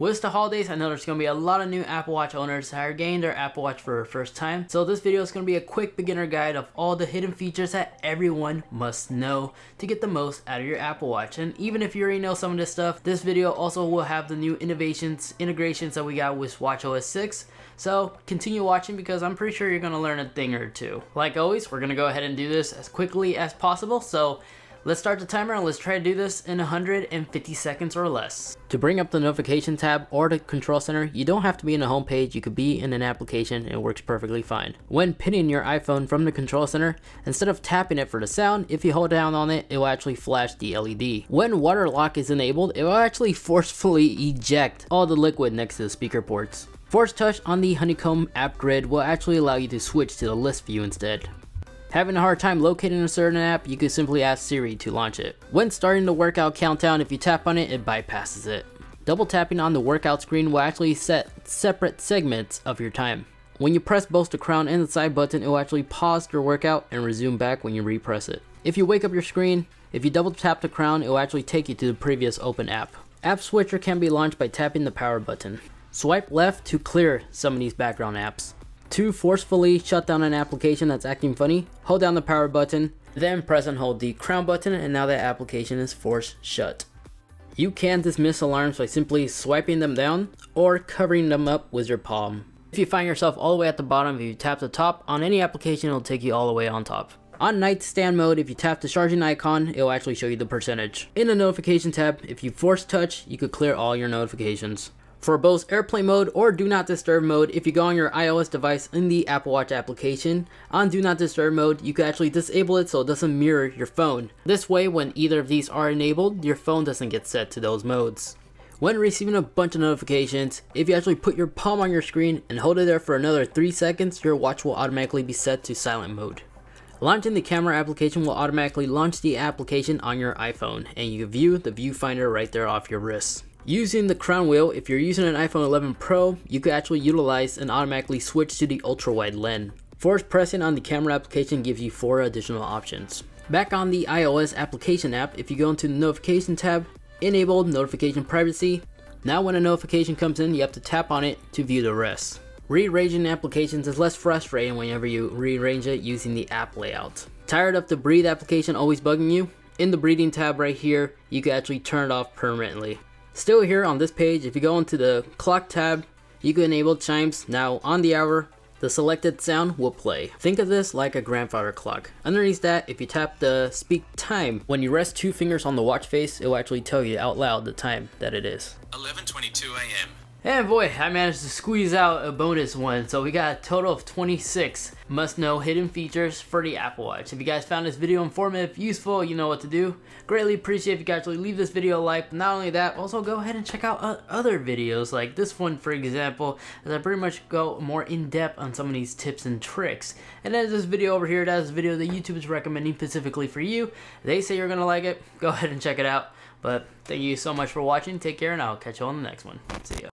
With the holidays, I know there's going to be a lot of new Apple Watch owners that are getting their Apple Watch for the first time. So this video is going to be a quick beginner guide of all the hidden features that everyone must know to get the most out of your Apple Watch. And even if you already know some of this stuff, this video also will have the new innovations, integrations that we got with WatchOS 6. So continue watching because I'm pretty sure you're going to learn a thing or two. Like always, we're going to go ahead and do this as quickly as possible. So Let's start the timer and let's try to do this in 150 seconds or less. To bring up the notification tab or the control center, you don't have to be in the home page, you could be in an application it works perfectly fine. When pinning your iPhone from the control center, instead of tapping it for the sound, if you hold down on it, it will actually flash the LED. When water lock is enabled, it will actually forcefully eject all the liquid next to the speaker ports. Force touch on the Honeycomb app grid will actually allow you to switch to the list view instead. Having a hard time locating a certain app, you can simply ask Siri to launch it. When starting the workout countdown, if you tap on it, it bypasses it. Double tapping on the workout screen will actually set separate segments of your time. When you press both the crown and the side button, it will actually pause your workout and resume back when you repress it. If you wake up your screen, if you double tap the crown, it will actually take you to the previous open app. App Switcher can be launched by tapping the power button. Swipe left to clear some of these background apps. To forcefully shut down an application that's acting funny, hold down the power button, then press and hold the crown button and now that application is forced shut. You can dismiss alarms by simply swiping them down or covering them up with your palm. If you find yourself all the way at the bottom, if you tap the top on any application, it'll take you all the way on top. On nightstand mode, if you tap the charging icon, it will actually show you the percentage. In the notification tab, if you force touch, you could clear all your notifications. For both airplane mode or do not disturb mode, if you go on your iOS device in the Apple Watch application, on do not disturb mode, you can actually disable it so it doesn't mirror your phone. This way, when either of these are enabled, your phone doesn't get set to those modes. When receiving a bunch of notifications, if you actually put your palm on your screen and hold it there for another 3 seconds, your watch will automatically be set to silent mode. Launching the camera application will automatically launch the application on your iPhone, and you view the viewfinder right there off your wrist. Using the crown wheel, if you're using an iPhone 11 Pro, you could actually utilize and automatically switch to the ultra wide lens. Force pressing on the camera application gives you four additional options. Back on the iOS application app, if you go into the notification tab, enable notification privacy. Now when a notification comes in, you have to tap on it to view the rest. Rearranging applications is less frustrating whenever you rearrange it using the app layout. Tired of the breathe application always bugging you? In the breathing tab right here, you can actually turn it off permanently. Still here on this page, if you go into the clock tab, you can enable chimes. Now on the hour, the selected sound will play. Think of this like a grandfather clock. Underneath that, if you tap the speak time, when you rest two fingers on the watch face, it will actually tell you out loud the time that it is. 11.22 a.m. And boy, I managed to squeeze out a bonus one. So we got a total of 26 must know hidden features for the Apple Watch. If you guys found this video informative, useful, you know what to do. Greatly appreciate if you guys actually leave this video a like. But not only that, also go ahead and check out other videos like this one, for example, as I pretty much go more in depth on some of these tips and tricks. And then this video over here, that is a video that YouTube is recommending specifically for you. They say you're going to like it. Go ahead and check it out. But thank you so much for watching. Take care, and I'll catch you on the next one. See ya.